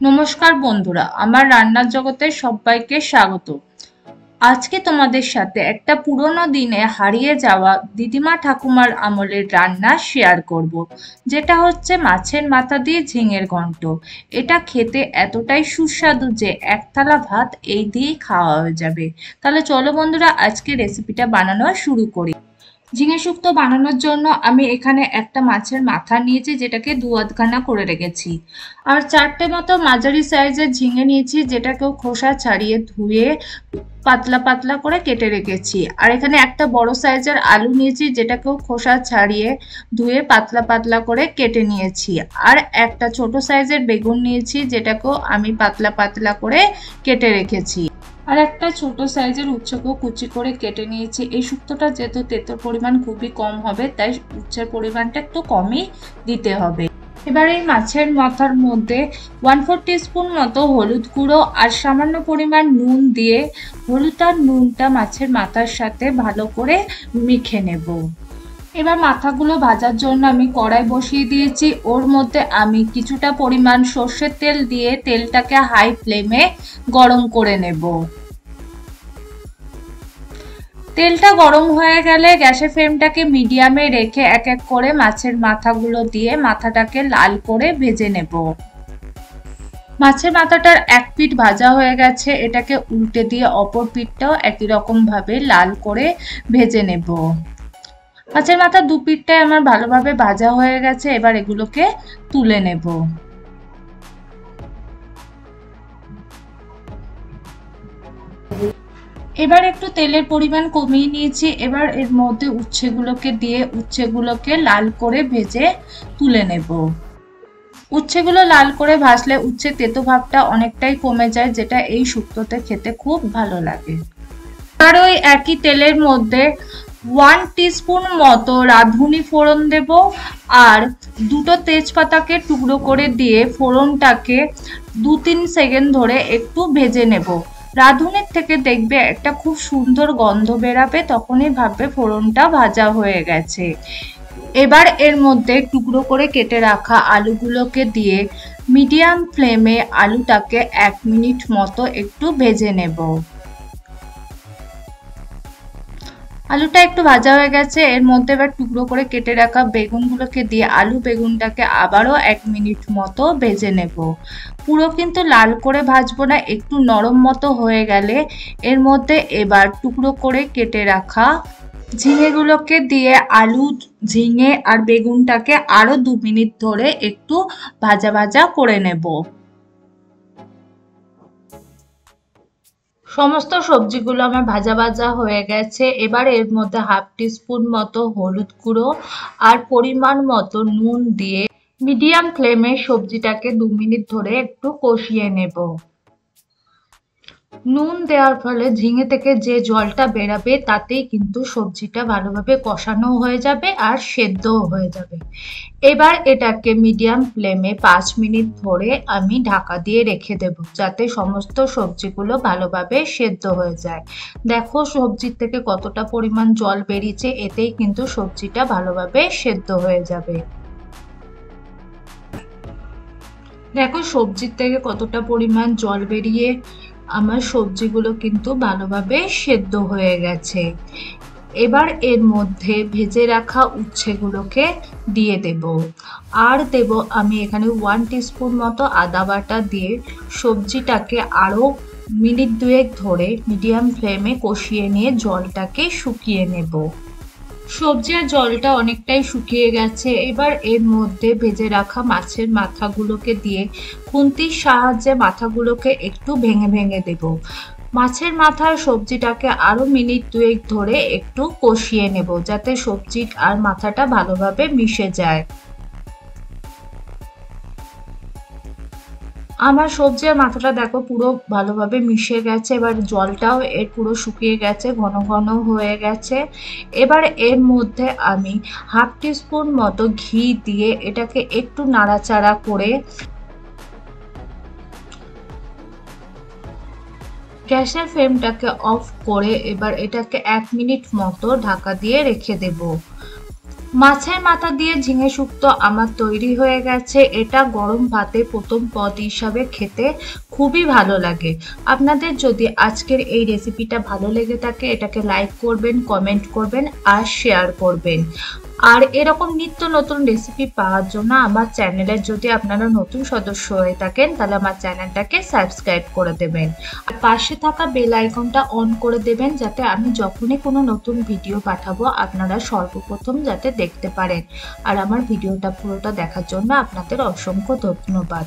নমস্কার বন্ধুরা, আমার রান্নার জগতে সবাইকে স্বাগত। আজকে তোমাদের সাথে একটা পুরনো দিনে হারিয়ে যাওয়া দিদিমা ঠাকুমার আমলের রান্না শেয়ার করব। যেটা হচ্ছে মাছের মাথা দিয়ে ঝিঙের ঘন্ট। এটা খেতে এতটাই সুস্বাদু যে এক থালা ভাত এই দিয়েই খাওয়া হয়ে যাবে। তাহলে চলো বন্ধুরা, আজকে রেসিপিটা বানানো শুরু করি। ঝিঙে শুক্তো বানানোর জন্য আমি এখানে একটা মাছের মাথা নিয়েছি, যেটাকে দু আধখানা করে রেখেছি। আর চারটে মতো মাঝারি সাইজের ঝিঙে নিয়েছি, যেটাকেও খোসা ছাড়িয়ে ধুয়ে পাতলা পাতলা করে কেটে রেখেছি। আর এখানে একটা বড় সাইজের আলু নিয়েছি, যেটাকেও খোসা ছাড়িয়ে ধুয়ে পাতলা পাতলা করে কেটে নিয়েছি। আর একটা ছোট সাইজের বেগুন নিয়েছি, যেটাকেও আমি পাতলা পাতলা করে কেটে রেখেছি। আর একটা ছোট সাইজের উচ্ছেকেও কুচি করে কেটে নিয়েছি। এই শুক্তোটা যেহেতু তেতোর পরিমাণ খুবই কম হবে, তাই উচ্ছের পরিমাণটা একটু কমই দিতে হবে। এবার এই মাছের মাথার মধ্যে ওয়ান ফোর টিস্পুন মতো হলুদ গুঁড়ো আর সামান্য পরিমাণ নুন দিয়ে হলুদ আর নুনটা মাছের মাথার সাথে ভালো করে মেখে নেব। এবার মাথাগুলো ভাজার জন্য আমি কড়াই বসিয়ে দিয়েছি। ওর মধ্যে আমি কিছুটা পরিমাণ সর্ষের তেল দিয়ে তেলটাকে হাই ফ্লেমে গরম করে নেব। তেলটা গরম হয়ে গেলে গ্যাসের ফ্লেমটাকে মিডিয়ামে রেখে এক এক করে মাছের মাথাগুলো দিয়ে মাথাটাকে লাল করে ভেজে নেব। মাছের মাথাটার এক পিঠ ভাজা হয়ে গেছে, এটাকে উল্টে দিয়ে অপর পিঠটাও একই রকম ভাবে লাল করে ভেজে নেব। মাছের মাথা দু পিঠটাই আমার ভালোভাবে ভাজা হয়ে গেছে, এবার এগুলোকে তুলে নেব। এবার একটু তেলের পরিমাণ কমিয়ে নিয়েছি। এবার এর মধ্যে উচ্ছেগুলোকে দিয়ে উচ্ছেগুলোকে লাল করে ভেজে তুলে নেব। উচ্ছেগুলো লাল করে ভাসলে উচ্ছে তেতো ভাবটা অনেকটাই কমে যায়, যেটা এই শুক্তোতে খেতে খুব ভালো লাগে। আর ওই একই তেলের মধ্যে ওয়ান টিস্পুন মতো রাঁধুনি ফোড়ন দেব আর দুটো তেজপাতাকে টুকরো করে দিয়ে ফোড়নটাকে দু তিন সেকেন্ড ধরে একটু ভেজে নেব। রাঁধুনির থেকে দেখবে একটা খুব সুন্দর গন্ধ বেরাবে, তখনই ভাববে ফোড়নটা ভাজা হয়ে গেছে। এবার এর মধ্যে টুকরো করে কেটে রাখা আলুগুলোকে দিয়ে মিডিয়াম ফ্লেমে আলুটাকে এক মিনিট মতো একটু ভেজে নেব। আলুটা একটু ভাজা হয়ে গেছে, এর মধ্যে এবার টুকরো করে কেটে রাখা বেগুনগুলোকে দিয়ে আলু বেগুনটাকে আবারও এক মিনিট মতো ভেজে নেব। পুরো কিন্তু লাল করে ভাজবো না, একটু নরম মতো হয়ে গেলে এর মধ্যে এবার টুকরো করে কেটে রাখা ঝিঙেগুলোকে দিয়ে আলু, ঝিঙে আর বেগুনটাকে আরও দু মিনিট ধরে একটু ভাজা ভাজা করে নেব। সমস্ত সবজিগুলো আমার ভাজা ভাজা হয়ে গেছে। এবার এর মধ্যে হাফ টিস্পুন মতো হলুদ গুঁড়ো আর পরিমাণ মতো নুন দিয়ে মিডিয়াম ফ্লেমে সবজিটাকে দু মিনিট ধরে একটু কষিয়ে নেব। নুন দেওয়ার ফলে ঝিঙে থেকে যে জলটা বেরাবে, তাতেই কিন্তু সবজিটা ভালোভাবে কষানো হয়ে যাবে আর সেদ্ধও হয়ে যাবে। এবার এটাকে মিডিয়াম ফ্লেমে পাঁচ মিনিট ধরে আমি ঢাকা দিয়ে রেখে দেব, যাতে সমস্ত সবজিগুলো ভালোভাবে সেদ্ধ হয়ে যায়। দেখো সবজির থেকে কতটা পরিমাণ জল বেরিয়েছে, এতেই কিন্তু সবজিটা ভালোভাবে সেদ্ধ হয়ে যাবে। দেখো সবজির থেকে কতটা পরিমাণ জল বেরিয়ে আমার সবজিগুলো কিন্তু ভালোভাবে সেদ্ধ হয়ে গেছে। এবার এর মধ্যে ভেজে রাখা উচ্ছেগুলোকে দিয়ে দেব। আর দেব আমি এখানে ওয়ান টিস্পুন মতো আদা বাটা দিয়ে সবজিটাকে আরও মিনিট দুয়েক ধরে মিডিয়াম ফ্লেমে কষিয়ে নিয়ে জলটাকে শুকিয়ে নেব। সবজি আর জলটা অনেকটাই শুকিয়ে গেছে। এবার এর মধ্যে ভেজে রাখা মাছের মাথাগুলোকে দিয়ে খুন্তির সাহায্যে মাথাগুলোকে একটু ভেঙে ভেঙে দেব। মাছের মাথার সবজিটাকে আরও মিনিট দুয়েক ধরে একটু কষিয়ে নেব, যাতে সবজি আর মাথাটা ভালোভাবে মিশে যায়। আমার সবজি আর মাথাটা দেখো পুরো ভালোভাবে মিশে গেছে, এবার জলটাও এর পুরো শুকিয়ে গেছে, ঘন ঘন হয়ে গেছে। এবার এর মধ্যে আমি হাফ টিস্পুন মতো ঘি দিয়ে এটাকে একটু নাড়াচাড়া করে গ্যাসের ফ্লেমটাকে অফ করে এবার এটাকে এক মিনিট মতো ঢাকা দিয়ে রেখে দেব। মাছের মাথা দিয়ে ঝিঙে শুক্তো আমার তৈরি হয়ে গেছে। এটা গরম ভাতে প্রথম পদ হিসাবে খেতে খুবই ভালো লাগে। আপনাদের যদি আজকের এই রেসিপিটা ভালো লেগে থাকে, এটাকে লাইক করবেন কমেন্ট করবেন আর শেয়ার করবেন। আর এরকম নিত্য নতুন রেসিপি পাওয়ার জন্য আমার চ্যানেলে যদি আপনারা নতুন সদস্য হয়ে থাকেন, তাহলে আমার চ্যানেলটাকে সাবস্ক্রাইব করে দেবেন। আর পাশে থাকা বেল আইকনটা অন করে দেবেন, যাতে আমি যখনই কোনো নতুন ভিডিও পাঠাবো, আপনারা সর্বপ্রথম যাতে দেখতে পারেন। আর আমার ভিডিওটা পুরোটা দেখার জন্য আপনাদের অসংখ্য ধন্যবাদ।